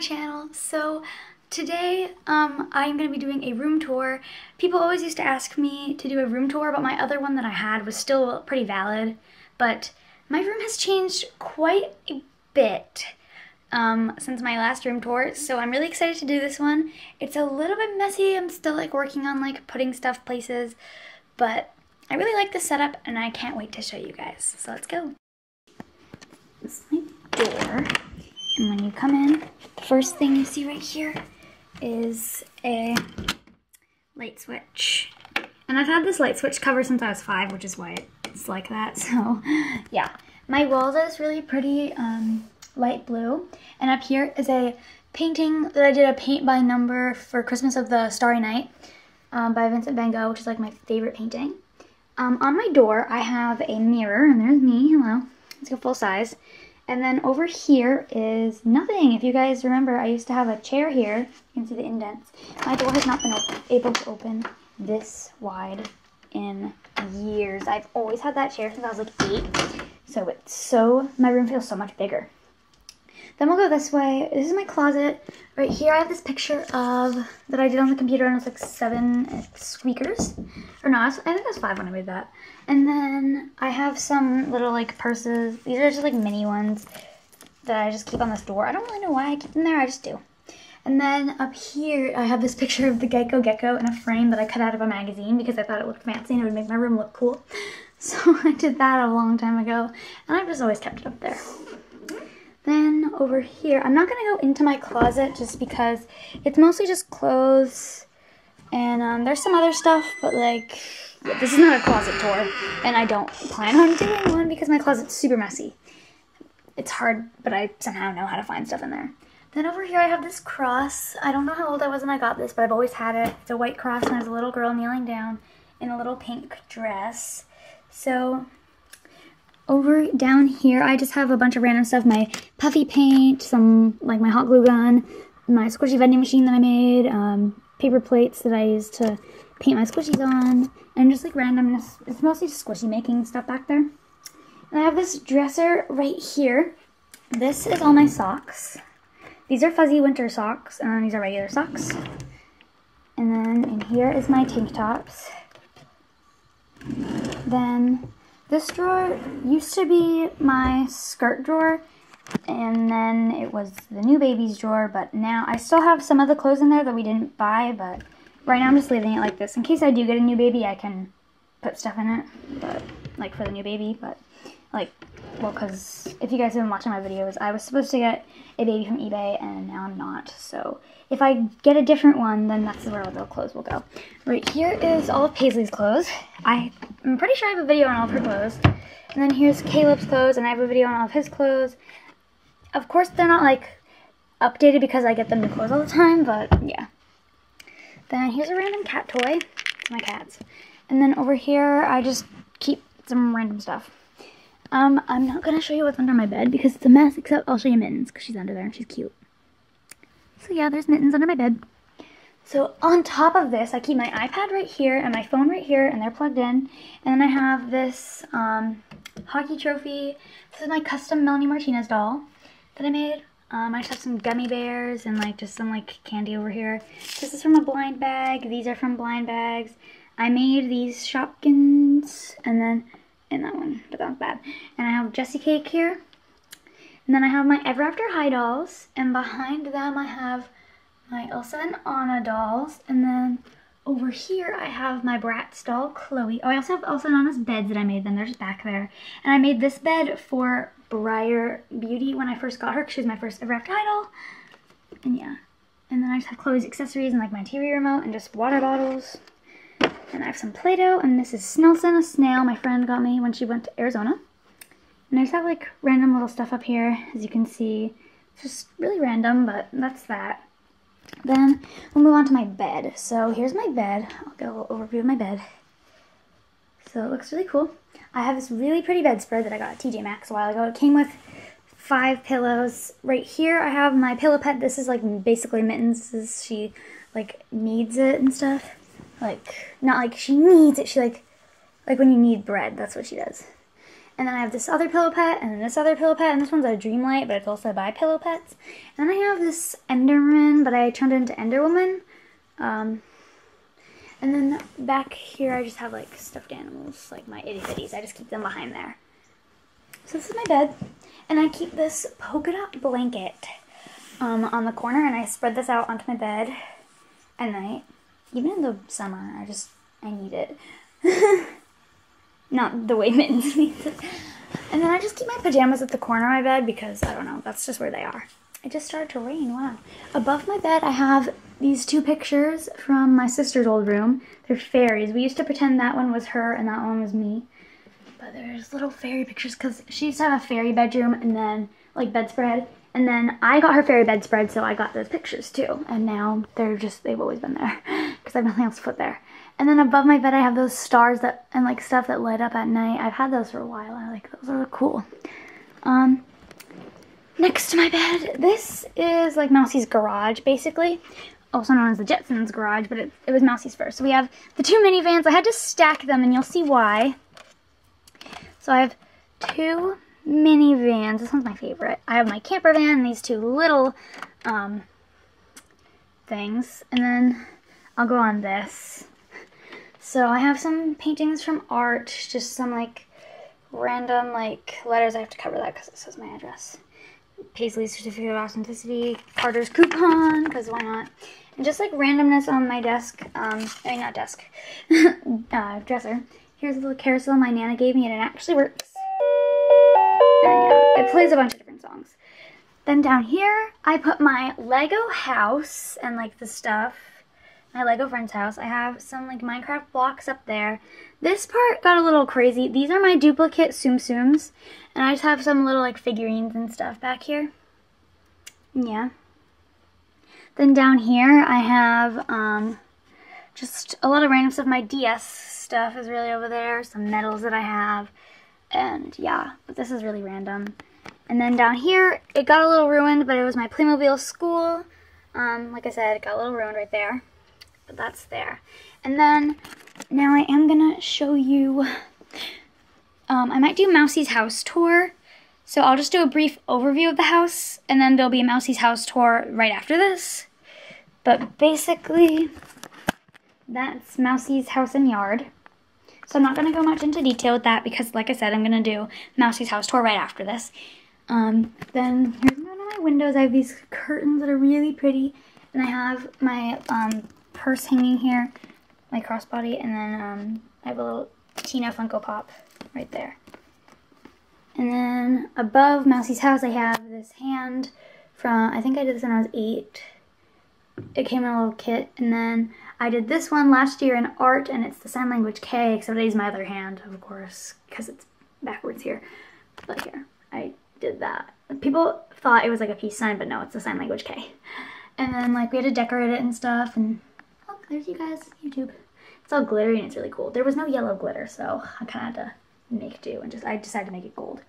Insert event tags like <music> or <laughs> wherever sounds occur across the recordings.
my channel. So today um, I'm going to be doing a room tour. People always used to ask me to do a room tour, but my other one that I had was still pretty valid. But my room has changed quite a bit um, since my last room tour, so I'm really excited to do this one. It's a little bit messy. I'm still like working on like putting stuff places, but I really like the setup and I can't wait to show you guys. So let's go. This is my door. And when you come in, the first thing you see right here is a light switch. And I've had this light switch cover since I was five, which is why it's like that. <laughs> So yeah, my walls are this really pretty um, light blue. And up here is a painting that I did a paint by number for Christmas of the Starry Night um, by Vincent van Gogh, which is like my favorite painting. Um, on my door, I have a mirror, and there's me. Hello. It's a full size. And then over here is nothing. If you guys remember, I used to have a chair here. You can see the indents. My door has not been able to open this wide in years. I've always had that chair since I was like eight. So it's so, my room feels so much bigger. Then we'll go this way. This is my closet. Right here I have this picture of, that I did on the computer and it's like seven eh, squeakers. Or no, I, was, I think I was five when I made that. And then I have some little like purses. These are just like mini ones that I just keep on this door. I don't really know why I keep them there, I just do. And then up here, I have this picture of the GEICO Gecko in a frame that I cut out of a magazine because I thought it looked fancy and it would make my room look cool. <laughs> So <laughs> I did that a long time ago, and I've just always kept it up there. Then over here, I'm not going to go into my closet just because it's mostly just clothes, and um, there's some other stuff, but like, yeah, this is not a closet tour, and I don't plan on doing one because my closet's super messy. It's hard, but I somehow know how to find stuff in there. Then over here I have this cross. I don't know how old I was when I got this, but I've always had it. It's a white cross and there's a little girl kneeling down in a little pink dress. So over down here, I just have a bunch of random stuff. My puffy paint, some like my hot glue gun, my squishy vending machine that I made, um, paper plates that I use to paint my squishies on, and just like randomness. It's mostly just squishy making stuff back there. And I have this dresser right here. This is all my socks. These are fuzzy winter socks, and these are regular socks. And then in here is my tank tops. Then this drawer used to be my skirt drawer, and then it was the new baby's drawer, but now I still have some of the clothes in there that we didn't buy, but right now I'm just leaving it like this. In case I do get a new baby, I can put stuff in it, but like for the new baby, but like, well, because if you guys have been watching my videos, I was supposed to get a baby from eBay, and now I'm not, so if I get a different one, then that's where all the clothes will go. Right here is all of Paisley's clothes. I, I'm pretty sure I have a video on all of her clothes. And then here's Caleb's clothes, and I have a video on all of his clothes. Of course, they're not, like, updated because I get them new clothes all the time, but yeah. Then here's a random cat toy. It's my cat's. And then over here, I just keep some random stuff. Um, I'm not going to show you what's under my bed because it's a mess, except I'll show you Mittens because she's under there and she's cute. So yeah, there's Mittens under my bed. So on top of this, I keep my iPad right here and my phone right here, and they're plugged in. And then I have this um, hockey trophy. This is my custom Melanie Martinez doll that I made. Um, I just have some gummy bears and like just some like candy over here. This is from a blind bag. These are from blind bags. I made these Shopkins and then in that one, but that was bad. And I have Jessicake here. And then I have my Ever After High dolls, and behind them I have my Elsa and Anna dolls, and then over here I have my Bratz doll, Chloe. Oh, I also have Elsa and Anna's beds that I made them. They're just back there. And I made this bed for Briar Beauty when I first got her, because she was my first Ever After High doll. And yeah. And then I just have Chloe's accessories and like my TV remote and just water bottles. And I have some Play-Doh, and this is Snelson, a snail my friend got me when she went to Arizona. And I just have like random little stuff up here, as you can see. It's just really random, but that's that. Then we'll move on to my bed. So here's my bed. I'll go overview of my bed. So it looks really cool. I have this really pretty bedspread that I got at TJ Maxx a while ago. It came with five pillows. Right here I have my pillow pet. This is like basically Mittens. She like needs it and stuff. Like not like she needs it. She like like when you need bread. That's what she does. And then I have this other pillow pet, and then this other pillow pet, and this one's a Dream Lite, but it's also by Pillow Pets. And then I have this Enderman, but I turned into Enderwoman. Um, and then back here, I just have like stuffed animals, like my itty bitties. I just keep them behind there. So this is my bed, and I keep this polka dot blanket um, on the corner, and I spread this out onto my bed at night. Even in the summer, I just I need it. <laughs> Not the way <laughs> Mittens needs it. And then I just keep my pajamas at the corner of my bed because I don't know, that's just where they are. It just started to rain, wow. Above my bed, I have these two pictures from my sister's old room. They're fairies. We used to pretend that one was her and that one was me. But there's little fairy pictures because she used to have a fairy bedroom and then, like, bedspread. And then I got her fairy bedspread, so I got those pictures too. And now they're just, they've always been there <laughs> because I have nothing else to put there. And then above my bed, I have those stars that and like stuff that light up at night. I've had those for a while. I like those. Are cool. Um, next to my bed, this is like Mousie's garage, basically. Also known as the Jetsons garage, but it, it was Mousie's first. So we have the two minivans. I had to stack them, and you'll see why. So I have two minivans. This one's my favorite. I have my camper van and these two little um, things. And then I'll go on this. So I have some paintings from art, just some like random like letters. I have to cover that because it says my address. Paisley's certificate of authenticity, Carter's coupon, because why not? And just like randomness on my desk, um, I mean not desk, <laughs> uh, dresser. Here's a little carousel my nana gave me and it actually works. And yeah, it plays a bunch of different songs. Then down here, I put my Lego house and like the stuff my Lego friend's house. I have some like Minecraft blocks up there. This part got a little crazy. These are my duplicate Tsum Tsums. And I just have some little like figurines and stuff back here. Yeah. Then down here I have um, just a lot of random stuff. My DS stuff is really over there. Some medals that I have. And yeah, but this is really random. And then down here, it got a little ruined, but it was my Playmobil school. Um, like I said, it got a little ruined right there but that's there. And then now I am gonna show you, um, I might do Mousie's house tour. So I'll just do a brief overview of the house and then there'll be a Mousie's house tour right after this. But basically, that's Mousie's house and yard. So I'm not going to go much into detail with that because, like I said, I'm going to do Mousie's house tour right after this. Um, then here's one of my windows. I have these curtains that are really pretty. And I have my um, purse hanging here, my crossbody, and then um, I have a little Tina Funko Pop right there. And then above Mousie's house, I have this hand from, I think I did this when I was eight. It came in a little kit. And then I did this one last year in art, and it's the sign language K, except I use my other hand, of course, because it's backwards here. But here, I did that. People thought it was like a peace sign, but no, it's the sign language K. And then, like, we had to decorate it and stuff, and there's you guys, YouTube. It's all glittery and it's really cool. There was no yellow glitter, so I kind of had to make do and just, I decided to make it gold.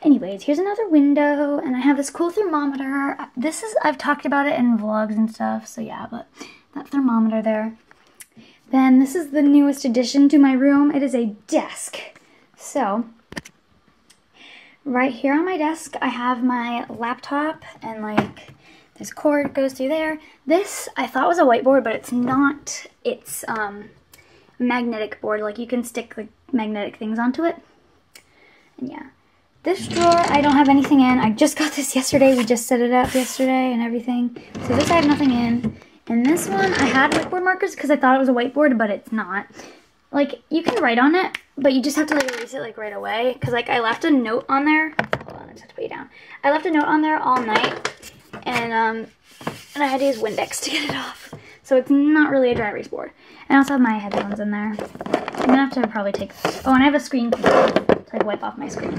Anyways, here's another window, and I have this cool thermometer. Uh, this is, I've talked about it in vlogs and stuff, so yeah, but that thermometer there. Then this is the newest addition to my room. It is a desk. So, right here on my desk, I have my laptop and like this cord goes through there. This I thought was a whiteboard, but it's not. It's um, magnetic board. Like you can stick like magnetic things onto it. And yeah. This drawer I don't have anything in. I just got <laughs> this yesterday. We just set it up yesterday and everything. So this I have nothing in. And this one I had whiteboard markers because I thought it was a whiteboard, but it's not. Like you can write on it, but you just have to like erase it like right away. Cause like I left a note on there. Hold on, I just have to put it down. I left a note on there all night and um, and I had to use Windex to get it off. So it's not really a dry erase board. And I also have my headphones in there. I'm gonna have to probably take, oh, and I have a screen to like wipe off my screen.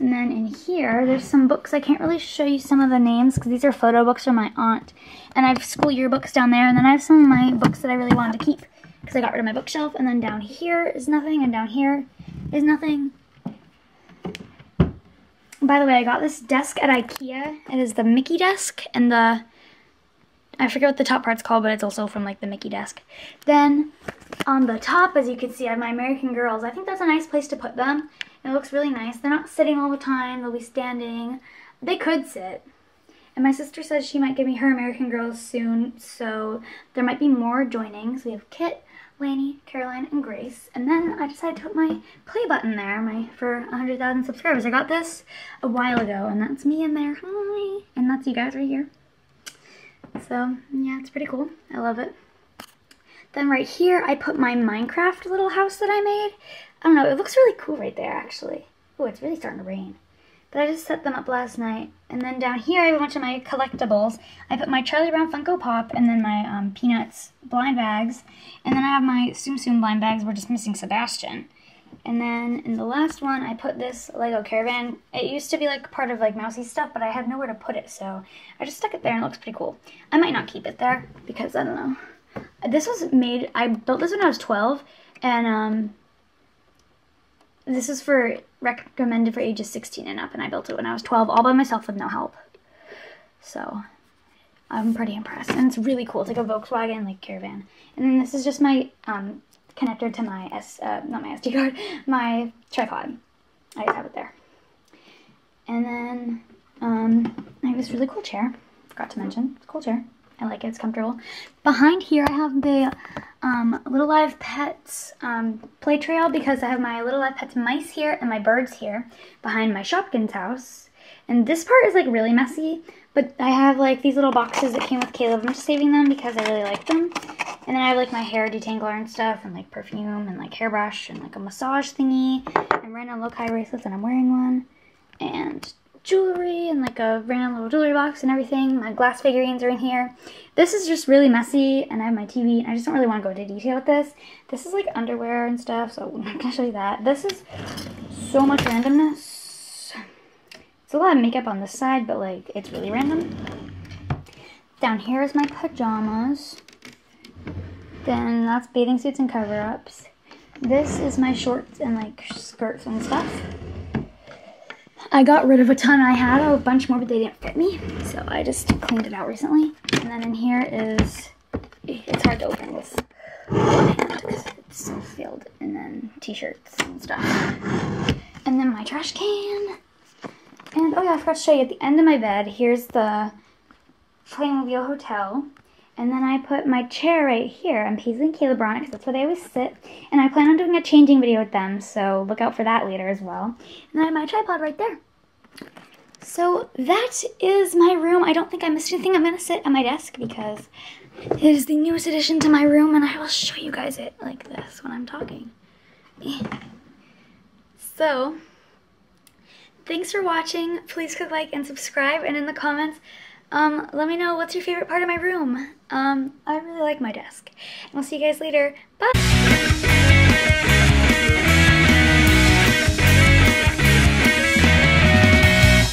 And then in here, there's some books. I can't really show you some of the names because these are photo books from my aunt. And I have school yearbooks down there. And then I have some of my books that I really wanted to keep because I got rid of my bookshelf. And then down here is nothing. And down here is nothing. By the way, I got this desk at Ikea. It is the Micke desk, and the I forget what the top part's called, but it's also from like the Micke desk. Then on the top, as you can see, I have my American Girls. I think that's a nice place to put them. It looks really nice. They're not sitting all the time. They'll be standing. They could sit. And my sister says she might give me her American Girls soon, so there might be more joining. So we have Kit, Lanie, Caroline, and Grace. And then I decided to put my play button there my for 100,000 subscribers. I got this a while ago, and that's me in there. Hi! And that's you guys right here. So, yeah, it's pretty cool. I love it. Then right here, I put my Minecraft little house that I made. I don't know, it looks really cool right there, actually. Oh, it's really starting to rain. But I just set them up last night. And then down here, I have a bunch of my collectibles. I put my Charlie Brown Funko Pop and then my um, Peanuts blind bags. And then I have my Tsum Tsum blind bags. We're just missing Sebastian. And then in the last one, I put this Lego Caravan. It used to be like part of like Mousie stuff, but I had nowhere to put it, so I just stuck it there and it looks pretty cool. I might not keep it there because I don't know. This was made, I built this when I was 12, and um, this is for recommended for ages 16 and up, and I built it when I was 12 all by myself with no help. So I'm pretty impressed, and it's really cool. It's like a Volkswagen like caravan. And then this is just my um, connector to my S, uh, not my SD card, <laughs> my tripod. I just have it there. And then um, I have this really cool chair. Forgot to mention, it's a cool chair. I like it, it's comfortable. Behind here I have the um, Little Live Pets um, play trail because I have my Little Live Pets mice here and my birds here behind my Shopkins house. And this part is like really messy, but I have like these little boxes that came with Caleb. I'm just saving them because I really like them. And then I have like my hair detangler and stuff and like perfume and like hairbrush and like a massage thingy and random Lokai bracelets and I'm wearing one. And jewelry and like a random little jewelry box and everything. My glass figurines are in here. This is just really messy and I have my TV and I just don't really want to go into detail with this. This is like underwear and stuff, so <laughs> I'm not going to show you that. This is so much randomness. It's a lot of makeup on this side, but like it's really random. Down here is my pajamas. Then that's bathing suits and cover-ups. This is my shorts and like skirts and stuff. I got rid of a ton I had, a bunch more, but they didn't fit me. So I just cleaned it out recently. And then in here is, it's hard to open hand because it's so filled. And then t-shirts and stuff. And then my trash can. And, oh yeah, I forgot to show you, at the end of my bed, here's the Playmobil Hotel. And then I put my chair right here. I'm Paisley and Caleb on it because that's where they always sit. And I plan on doing a changing video with them, so look out for that later as well. And I have my tripod right there. So that is my room. I don't think I missed anything. I'm going to sit at my desk because it is the newest addition to my room and I will show you guys it like this when I'm talking. <laughs> So, thanks for watching. Please click like and subscribe and in the comments um, let me know what's your favorite part of my room. Um, I really like my desk. And I'll see you guys later. Bye!